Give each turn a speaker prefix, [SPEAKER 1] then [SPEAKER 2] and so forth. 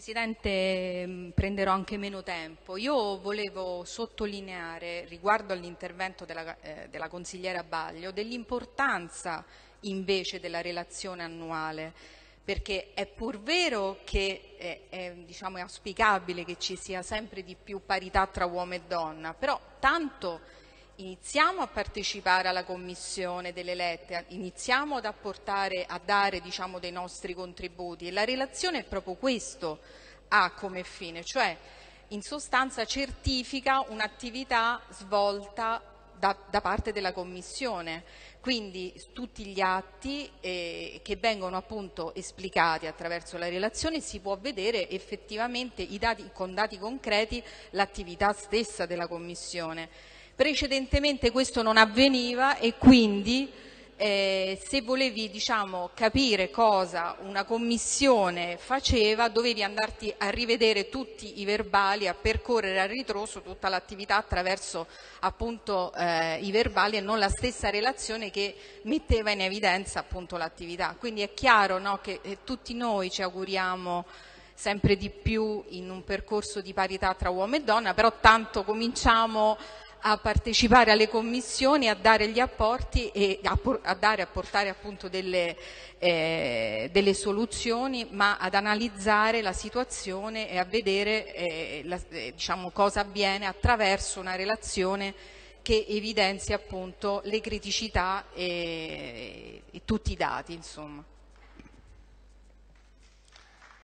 [SPEAKER 1] Presidente, mm, prenderò anche meno tempo. Io volevo sottolineare, riguardo all'intervento della, eh, della consigliera Baglio, dell'importanza invece della relazione annuale, perché è pur vero che è, è, diciamo, è auspicabile che ci sia sempre di più parità tra uomo e donna, però tanto iniziamo a partecipare alla commissione delle lette, iniziamo ad apportare, a dare diciamo, dei nostri contributi e la relazione è proprio questo ha come fine, cioè in sostanza certifica un'attività svolta da, da, parte della Commissione. Quindi tutti gli atti eh, che vengono appunto esplicati attraverso la relazione si può vedere effettivamente dati, con dati concreti l'attività stessa della Commissione. Precedentemente questo non avveniva e quindi eh, se volevi diciamo, capire cosa una commissione faceva dovevi andarti a rivedere tutti i verbali, a percorrere a ritroso tutta l'attività attraverso appunto eh, i verbali e non la stessa relazione che metteva in evidenza l'attività. Quindi è chiaro no, che eh, tutti noi ci auguriamo sempre di più in un percorso di parità tra uomo e donna, però tanto cominciamo a partecipare alle commissioni, a dare gli apporti e a, a dare, a portare appunto delle, eh, delle, soluzioni, ma ad analizzare la situazione e a vedere eh, la, eh, diciamo, cosa avviene attraverso una relazione che evidenzia appunto le criticità e, e tutti i dati. Insomma.